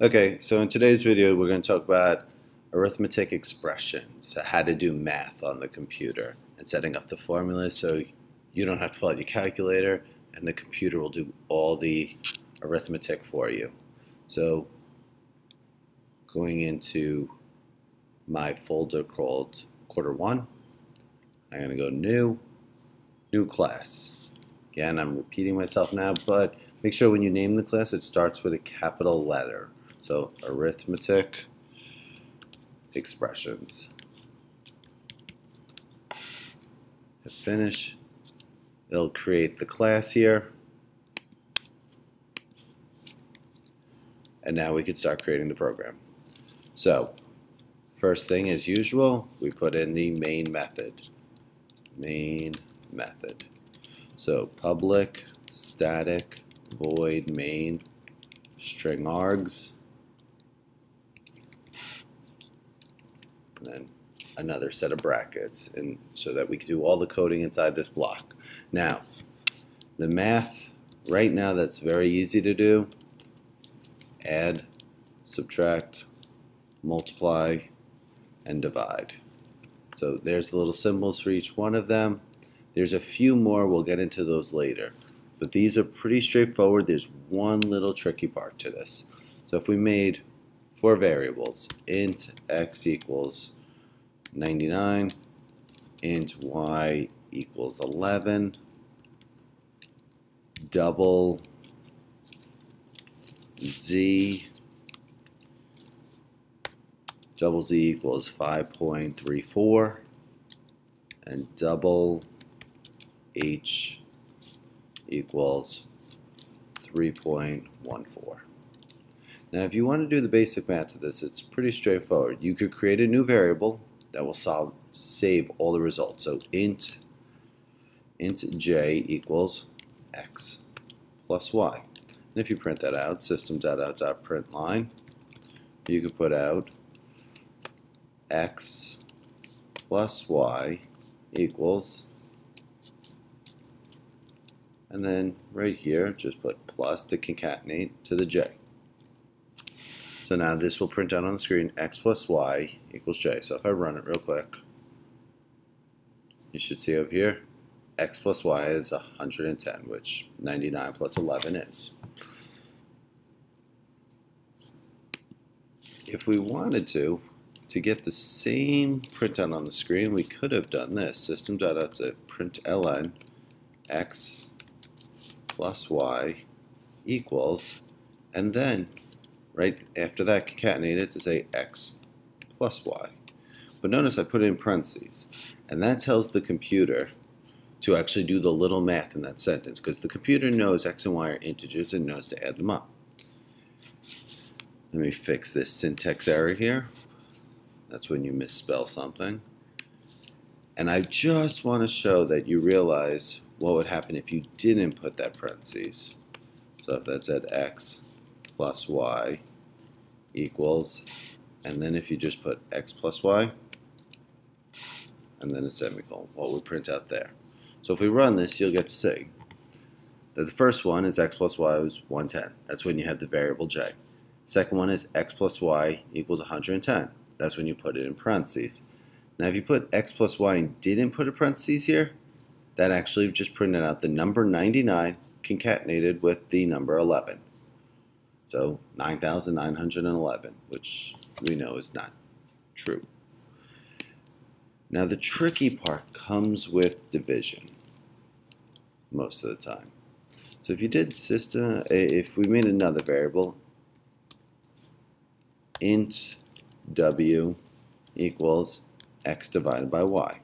Okay, so in today's video we're going to talk about arithmetic expressions, how to do math on the computer and setting up the formulas so you don't have to pull out your calculator and the computer will do all the arithmetic for you. So going into my folder called quarter one, I'm going to go new, new class. Again, I'm repeating myself now, but make sure when you name the class it starts with a capital letter. So arithmetic expressions. Hit finish. It'll create the class here. And now we can start creating the program. So first thing as usual, we put in the main method. Main method. So public static void main string args and then another set of brackets and so that we can do all the coding inside this block. Now, the math right now that's very easy to do. Add, subtract, multiply, and divide. So there's the little symbols for each one of them. There's a few more, we'll get into those later. But these are pretty straightforward. There's one little tricky part to this. So if we made four variables, int x equals 99, int y equals 11, double z, double z equals 5.34, and double h equals 3.14. Now if you want to do the basic math of this, it's pretty straightforward. You could create a new variable that will solve, save all the results. So int, int j equals x plus y. And if you print that out, system.out.println line, you could put out x plus y equals and then right here just put plus to concatenate to the j. So now this will print out on the screen x plus y equals j. So if I run it real quick, you should see over here x plus y is 110, which 99 plus 11 is. If we wanted to, to get the same printout on the screen, we could have done this. System.out to println x plus y equals, and then right after that concatenate it to say x plus y. But notice I put it in parentheses, and that tells the computer to actually do the little math in that sentence, because the computer knows x and y are integers and knows to add them up. Let me fix this syntax error here. That's when you misspell something. And I just want to show that you realize what would happen if you didn't put that parentheses. So if that's at x plus y equals, and then if you just put x plus y, and then a semicolon, what would print out there? So if we run this, you'll get to see that the first one is x plus y is 110. That's when you have the variable j. Second one is x plus y equals 110. That's when you put it in parentheses. Now if you put x plus y and didn't put a parentheses here, that actually just printed out the number 99 concatenated with the number 11. So 9,911, which we know is not true. Now the tricky part comes with division most of the time. So if you did system, if we made another variable, int w equals x divided by y.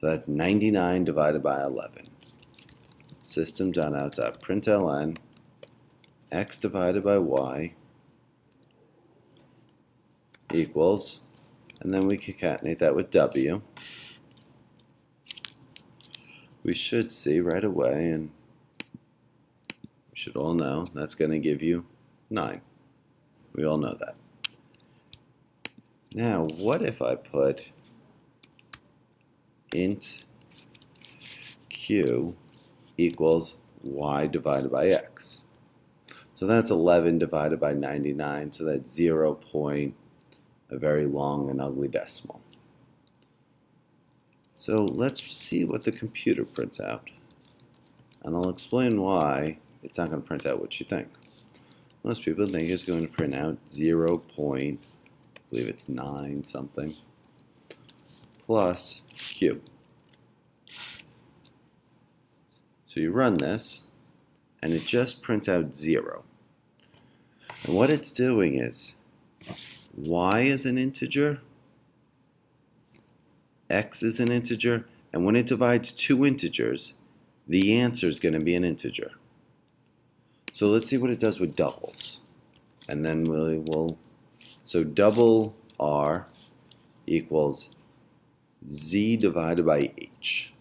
So that's 99 divided by 11. System.out.println x divided by y equals, and then we concatenate that with w. We should see right away, and we should all know, that's going to give you 9. We all know that. Now, what if I put int q equals y divided by x. So that's 11 divided by 99, so that's 0 point, a very long and ugly decimal. So let's see what the computer prints out. And I'll explain why it's not going to print out what you think. Most people think it's going to print out 0 point, I believe it's 9 something, plus q. So you run this, and it just prints out 0. And what it's doing is, y is an integer, x is an integer, and when it divides two integers, the answer is going to be an integer. So let's see what it does with doubles. And then we will, so double r equals z divided by h.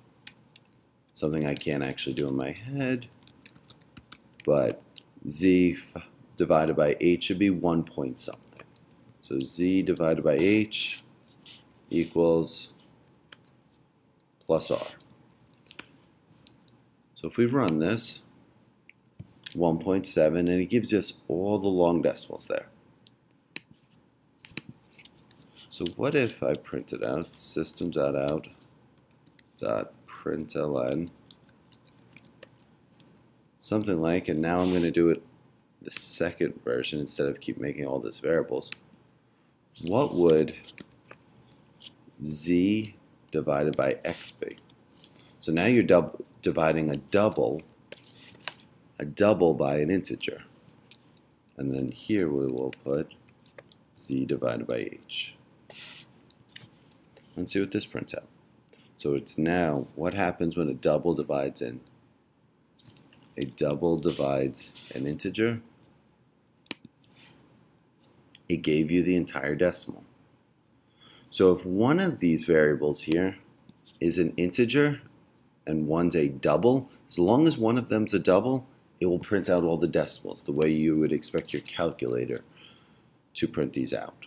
Something I can't actually do in my head, but z divided by h should be 1 point something. So z divided by h equals plus r. So if we run this, 1.7, and it gives us all the long decimals there. So what if I print it out system.out dot println something like, and now I'm going to do it the second version instead of keep making all these variables. What would z divided by x be? So now you're dividing a double, a double by an integer. And then here we will put z divided by h. Let's see what this prints out. So it's now, what happens when a double divides in? A double divides an integer. It gave you the entire decimal. So if one of these variables here is an integer and one's a double, as long as one of them's a double, it will print out all the decimals the way you would expect your calculator to print these out.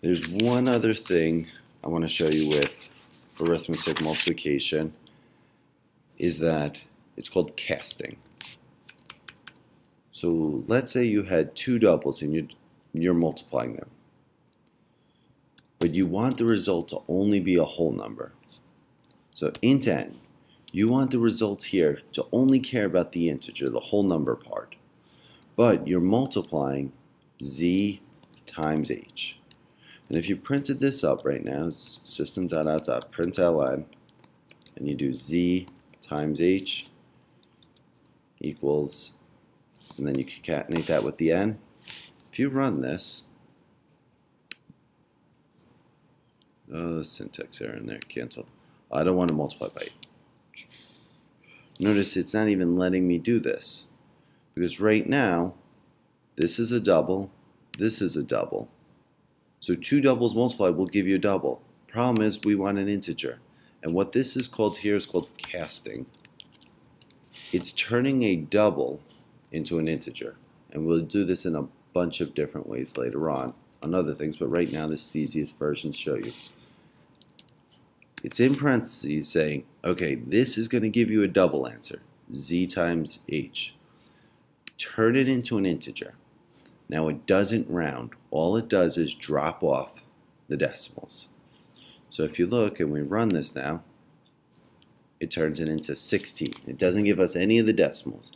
There's one other thing I want to show you with arithmetic multiplication is that it's called casting. So let's say you had two doubles and you're, you're multiplying them. But you want the result to only be a whole number. So int n, you want the result here to only care about the integer, the whole number part. But you're multiplying z times h. And if you printed this up right now, system.out.println, and you do z times h equals, and then you concatenate that with the n. If you run this, oh, the syntax error in there, cancel. I don't want to multiply by 8. Notice it's not even letting me do this. Because right now, this is a double, this is a double. So two doubles multiplied will give you a double. Problem is we want an integer. And what this is called here is called casting. It's turning a double into an integer. And we'll do this in a bunch of different ways later on on other things, but right now this is the easiest version to show you it's in parentheses saying, okay, this is going to give you a double answer, z times h. Turn it into an integer. Now it doesn't round. All it does is drop off the decimals. So if you look and we run this now, it turns it into 16. It doesn't give us any of the decimals.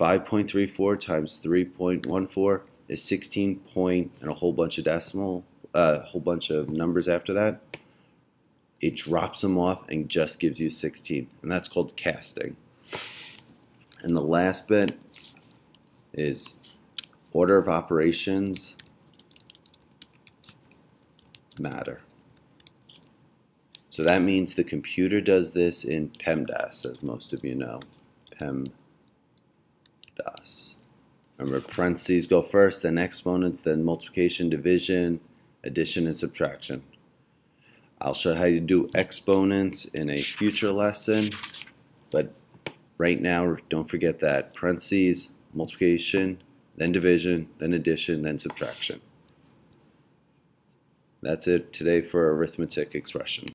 5.34 times 3.14 is 16 point and a whole bunch of decimal, a uh, whole bunch of numbers after that it drops them off and just gives you 16. And that's called casting. And the last bit is order of operations matter. So that means the computer does this in PEMDAS, as most of you know. PEMDAS. Remember, parentheses go first, then exponents, then multiplication, division, addition, and subtraction. I'll show how to do exponents in a future lesson, but right now don't forget that parentheses, multiplication, then division, then addition, then subtraction. That's it today for arithmetic expression.